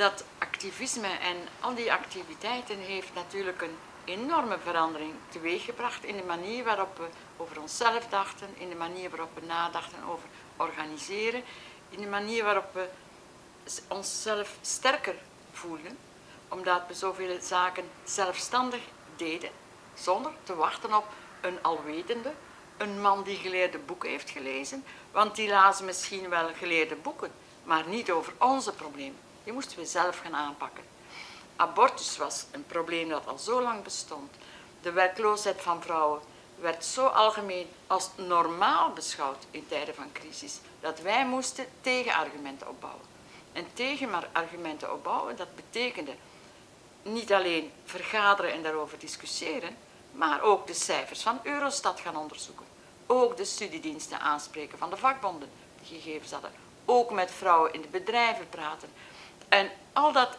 dat activisme en al die activiteiten heeft natuurlijk een enorme verandering teweeggebracht in de manier waarop we over onszelf dachten, in de manier waarop we nadachten over organiseren, in de manier waarop we onszelf sterker voelden, omdat we zoveel zaken zelfstandig deden, zonder te wachten op een alwetende, een man die geleerde boeken heeft gelezen, want die lazen misschien wel geleerde boeken, maar niet over onze problemen. Die moesten we zelf gaan aanpakken. Abortus was een probleem dat al zo lang bestond. De werkloosheid van vrouwen werd zo algemeen als normaal beschouwd in tijden van crisis, dat wij moesten tegenargumenten opbouwen. En tegenargumenten opbouwen, dat betekende niet alleen vergaderen en daarover discussiëren, maar ook de cijfers van Eurostat gaan onderzoeken. Ook de studiediensten aanspreken van de vakbonden die gegevens hadden. Ook met vrouwen in de bedrijven praten. En al dat,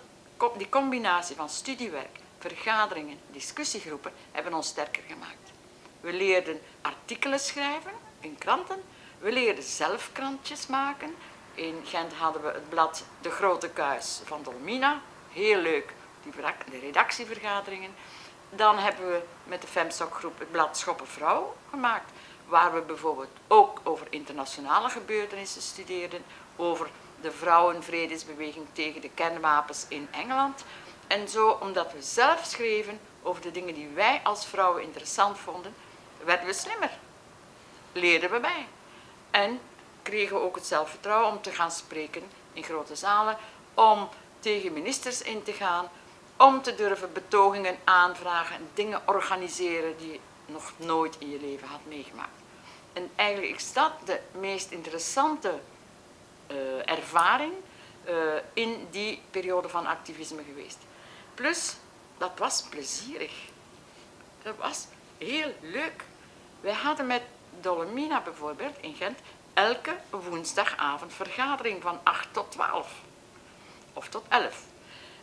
die combinatie van studiewerk, vergaderingen, discussiegroepen hebben ons sterker gemaakt. We leerden artikelen schrijven in kranten. We leerden zelf krantjes maken. In Gent hadden we het blad De Grote Kuis van Dolmina. Heel leuk, die de redactievergaderingen. Dan hebben we met de FEMSOC-groep het blad Schoppen Vrouw gemaakt, waar we bijvoorbeeld ook over internationale gebeurtenissen studeerden, over de vrouwenvredesbeweging tegen de kernwapens in Engeland. En zo, omdat we zelf schreven over de dingen die wij als vrouwen interessant vonden, werden we slimmer. Leerden we bij. En kregen we ook het zelfvertrouwen om te gaan spreken in grote zalen, om tegen ministers in te gaan, om te durven betogingen aanvragen en dingen organiseren die je nog nooit in je leven had meegemaakt. En eigenlijk is dat de meest interessante ervaring uh, in die periode van activisme geweest. Plus, dat was plezierig. Dat was heel leuk. Wij hadden met Dolomina bijvoorbeeld in Gent elke woensdagavond vergadering van 8 tot 12. Of tot 11.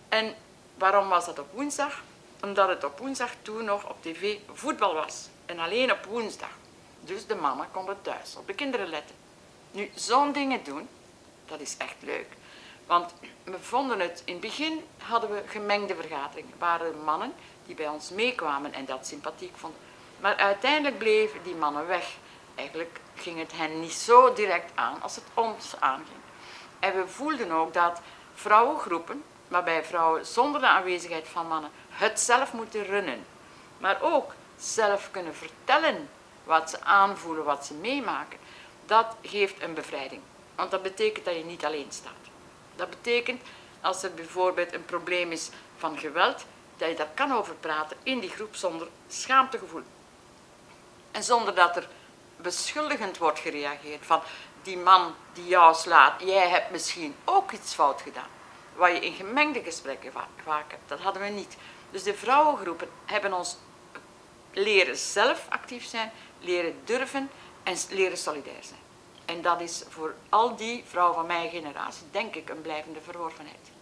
En waarom was dat op woensdag? Omdat het op woensdag toen nog op tv voetbal was. En alleen op woensdag. Dus de mama konden thuis op de kinderen letten. Nu, zo'n dingen doen, dat is echt leuk. Want we vonden het, in het begin hadden we gemengde vergaderingen. Er waren mannen die bij ons meekwamen en dat sympathiek vonden. Maar uiteindelijk bleven die mannen weg. Eigenlijk ging het hen niet zo direct aan als het ons aanging. En we voelden ook dat vrouwengroepen, waarbij vrouwen zonder de aanwezigheid van mannen het zelf moeten runnen, maar ook zelf kunnen vertellen wat ze aanvoelen, wat ze meemaken, dat geeft een bevrijding. Want dat betekent dat je niet alleen staat. Dat betekent als er bijvoorbeeld een probleem is van geweld, dat je daar kan over praten in die groep zonder schaamtegevoel. En zonder dat er beschuldigend wordt gereageerd van die man die jou slaat, jij hebt misschien ook iets fout gedaan. Wat je in gemengde gesprekken vaak hebt, dat hadden we niet. Dus de vrouwengroepen hebben ons leren zelf actief zijn, leren durven en leren solidair zijn. En dat is voor al die vrouwen van mijn generatie, denk ik, een blijvende verworvenheid.